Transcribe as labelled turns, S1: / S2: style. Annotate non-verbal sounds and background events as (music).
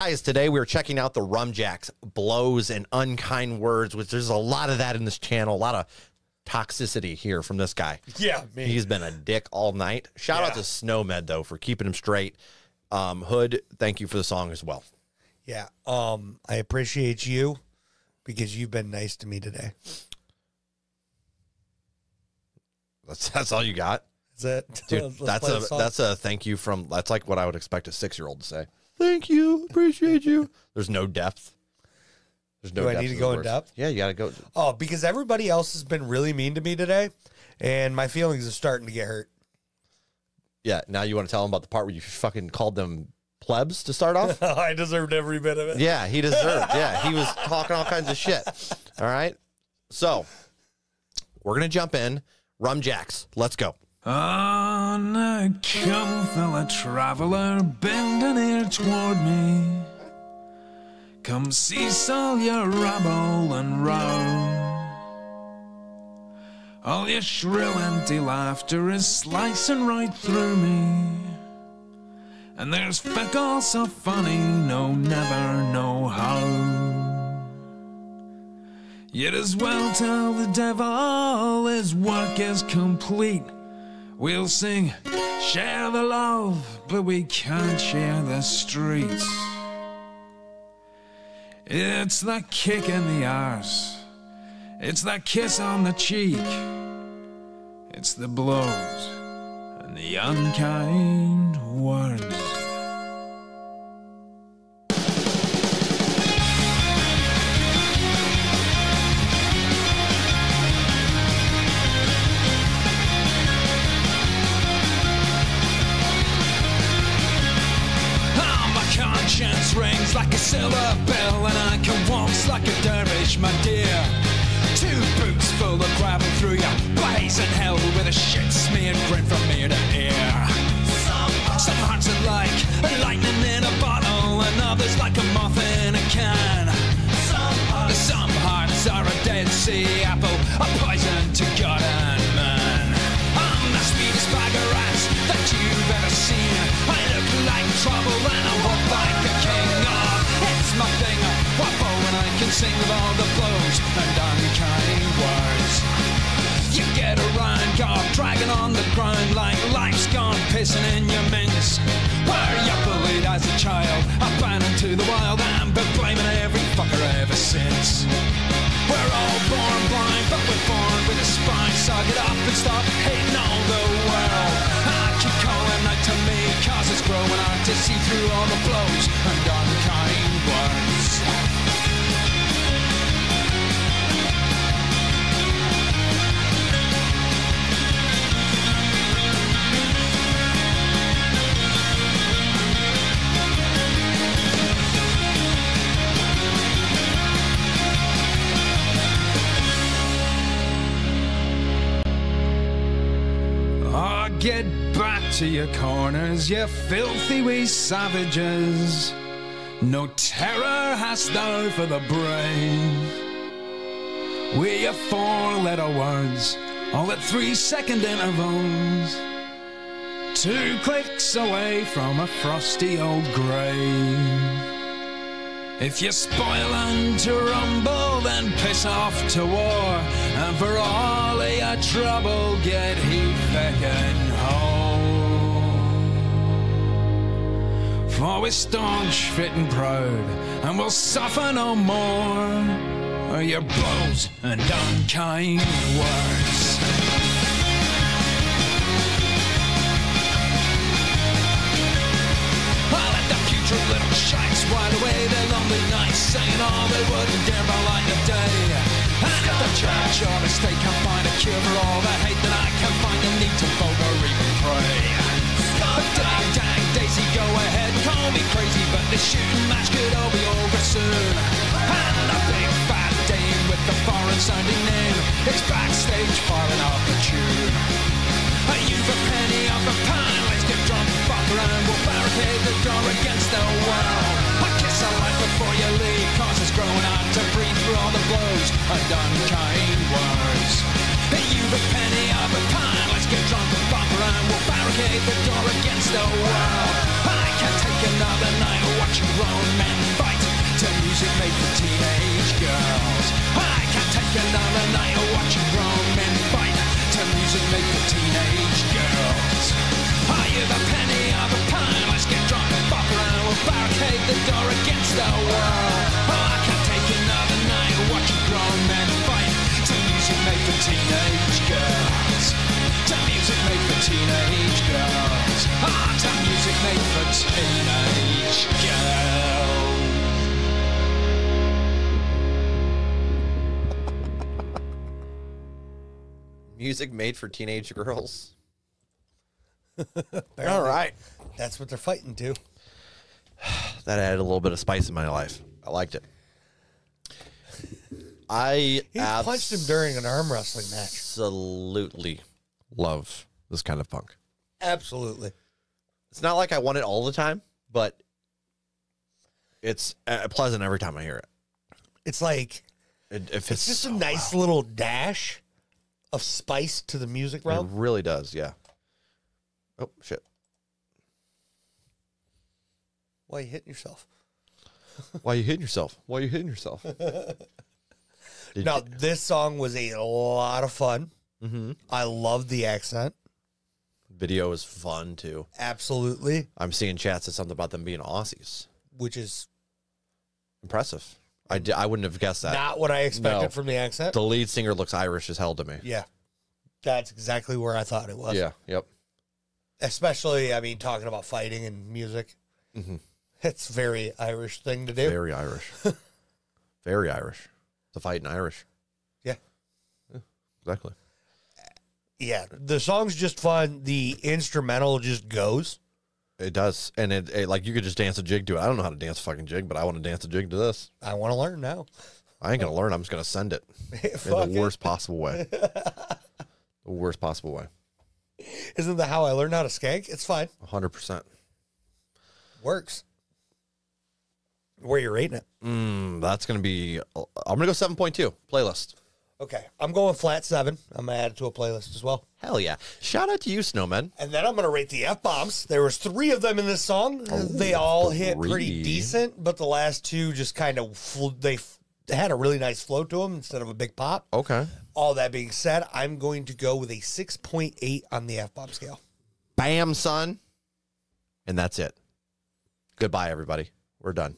S1: Guys, today we are checking out the Rumjacks, blows and unkind words, which there's a lot of that in this channel, a lot of toxicity here from this guy.
S2: Yeah, me.
S1: He's been a dick all night. Shout out to Snowmed though for keeping him straight. Um, Hood, thank you for the song as well.
S2: Yeah. Um, I appreciate you because you've been nice to me today.
S1: That's that's all you got,
S2: Is that
S1: dude. (laughs)
S2: Let's
S1: that's a that's a thank you from. That's like what I would expect a six year old to say. Thank you, appreciate you. There's no depth. There's no.
S2: Do I need to go in depth?
S1: Yeah, you got to go.
S2: Oh, because everybody else has been really mean to me today, and my feelings are starting to get hurt.
S1: Yeah, now you want to tell him about the part where you fucking called them plebs to start off. (laughs)
S2: I deserved every bit of it.
S1: Yeah, he deserved. Yeah, he was talking all kinds of shit. All right. So we're gonna jump in. Rumjacks. Let's go.
S3: On a come fellow traveler, bending ear toward me. Come cease all your rabble and row. All your shrill empty laughter is slicing right through me. And there's feck so funny, no never, no how. Yet as well tell the devil his work is complete. We'll sing, share the love, but we can't share the streets. It's the kick in the arse. It's the kiss on the cheek. It's the blows and the unkind words. Rings like a silver bell, and I can waltz like a dervish, my dear. Two boots full of gravel through your blazing hell with a shit smeared grin from ear to ear. Some hearts are like lightning in a bottle, and others like a moth in a can. Some hearts are a dead sea apple, a poison to God pissing in your minx. Where you bullied as a child, to the wild and been blaming every fucker ever since. We're all born blind, but we're born with a spine. So get up and stop hating all the world. I keep calling out to me, cause it's growing hard to see through all the blows and unkind words. Get back to your corners, you filthy wee savages. No terror hast thou for the brave. We your four letter words, all at three second intervals. Two clicks away from a frosty old grave. If you spoil and to rumble, then piss off to war. And for all of your trouble, get he feckin' we're staunch, fit and proud, and we'll suffer no more. Or your blows and unkind words. I'll let the putrid little shites while away their lonely nights, saying all they wouldn't dare by light of day. And if the church or the state can find a cure for all the hate that I shooting match could all be over soon. And the big fat dame with the foreign sounding name is backstage falling off the tune. Are you a penny of a pound? Let's get drunk, fuck around, we'll barricade the door against the wall. I kiss a light before you leave, cause it's growing hard to breathe through all the blows and unkind words. Are you a penny of a pound? Let's get drunk and fuck around, we'll barricade the door against the wall. Grown men fight to music made for teenage girls. I can't take another night Music made for teenage girls. (laughs)
S1: All right.
S2: That's what they're fighting to. (sighs)
S1: That added a little bit of spice in my life. I liked it. I
S2: He punched him during an arm wrestling match.
S1: absolutely love this kind of punk.
S2: Absolutely.
S1: It's not like I want it all the time, but it's uh, pleasant every time I hear it.
S2: It's like
S1: It, it fits
S2: it's just a
S1: so
S2: nice little dash of spice to the music realm.
S1: It really does, yeah. Oh shit!
S2: Why are (laughs) you hitting yourself?
S1: Why are you hitting yourself? Why are you hitting yourself?
S2: Now,
S1: you-
S2: this song was a lot of fun.
S1: Mhm.
S2: I love the accent.
S1: video is fun too.
S2: Absolutely.
S1: I'm seeing chats that something about them being Aussies.
S2: Which is
S1: Impressive. I, di- I wouldn't have guessed that.
S2: not what I expected
S1: No.
S2: from the accent.
S1: the lead singer looks Irish as hell to me.
S2: yeah. That's exactly where I thought it was.
S1: Yeah. Yep.
S2: Especially, I mean, talking about fighting and music.
S1: Mhm.
S2: It's a very Irish thing to do.
S1: Very Irish. (laughs) Very Irish. The fighting Irish.
S2: Yeah.
S1: Exactly.
S2: Yeah. The song's just fun. The instrumental just goes.
S1: It does, and it, it like you could just dance a jig to it. I don't know how to dance a fucking jig, but I want to dance a jig to this.
S2: I want to learn now.
S1: I ain't gonna learn. I'm just gonna send it (laughs) in the worst possible way. (laughs) the worst possible way.
S2: Isn't that how I learned how to skank? It's fine.
S1: hundred percent.
S2: Works. Where you're rating it?
S1: Mm, that's gonna be. I'm gonna go seven point two playlist.
S2: Okay. I'm going flat seven. I'm to add it to a playlist as well.
S1: Hell yeah! Shout out to you, Snowman.
S2: And then I'm going to rate the F bombs. There was three of them in this song. Oh, they all hit pretty decent, but the last two just kind of they f- they had a really nice flow to them instead of a big pop.
S1: Okay.
S2: All that being said, I'm going to go with a 6.8 on the F bomb scale.
S1: Bam, son. And that's it. Goodbye, everybody. We're done.